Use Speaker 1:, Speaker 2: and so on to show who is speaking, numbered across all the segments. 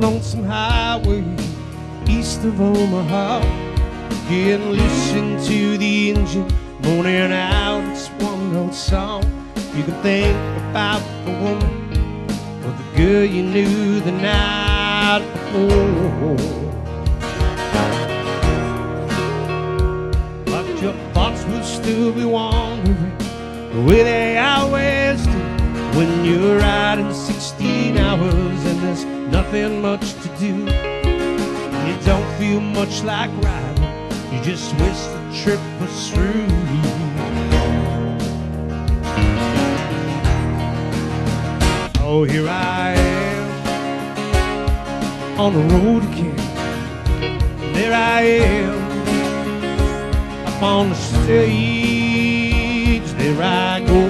Speaker 1: lonesome highway east of Omaha. Can listen to the engine moaning out its one note song. You can think about the woman or the girl you knew the night before. But your thoughts will still be wandering way they always when you're riding 16 hours and there's nothing much to do. You don't feel much like riding, you just wish the trip was through. Oh, here I am on the road again. There I am up on the stage. There I go,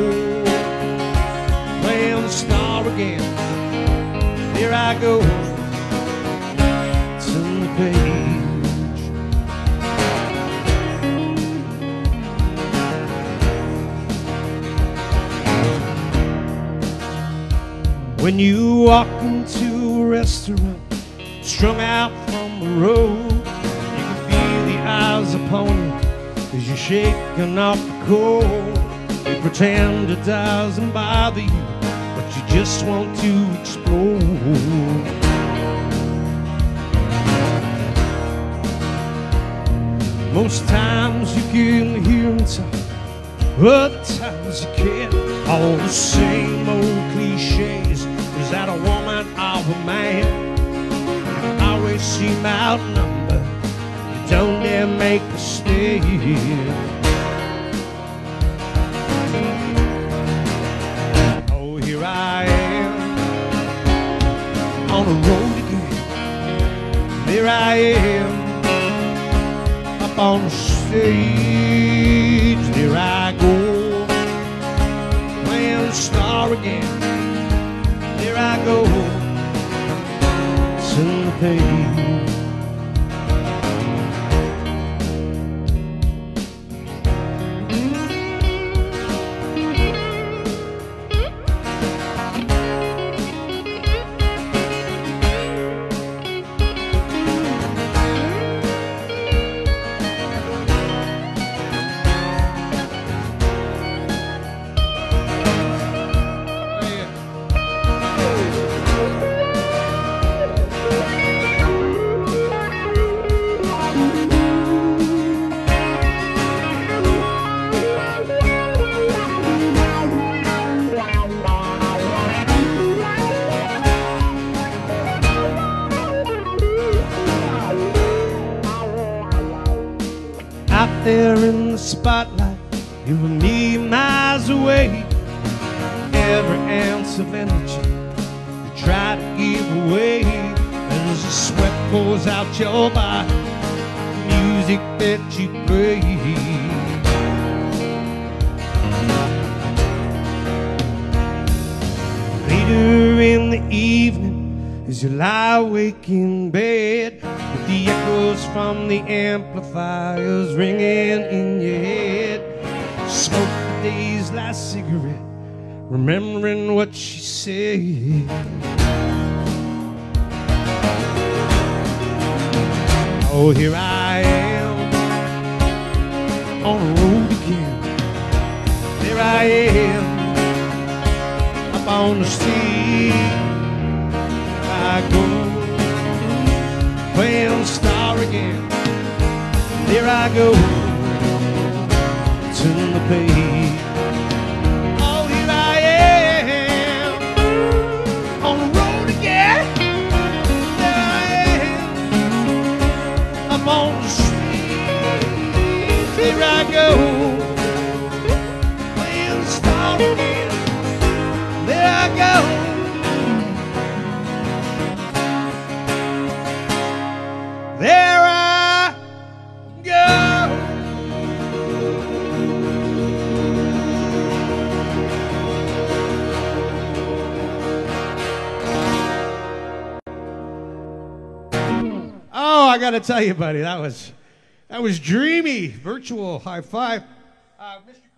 Speaker 1: again. Here I go, turn the page. When you walk into a restaurant, strung out from the road, you can feel the eyes upon you as you're shaking off the cold. You pretend it doesn't bother you, but you just want to explode. Most times you can hear talk, other times you can't. All the same old cliches. Is that a woman or a man? You always seem outnumbered. You don't dare make a stand. The road again. There I am up on the stage. There I go, playing the star again. There I go, turn the page. There in the spotlight, you and me miles away. Every ounce of energy you try to give away as the sweat pours out your body. Music that you play. You lie awake in bed, with the echoes from the amplifiers ringing in your head, smoke the day's last cigarette, remembering what she said. Oh, here I am on the road again. There I am up on the stage. I go, turn the page. Oh, here I am on the road again. There I am up on the street. I go, playing the star again. There I go. I got to tell you, buddy, that was that was dreamy. Virtual high five, uh, Mr.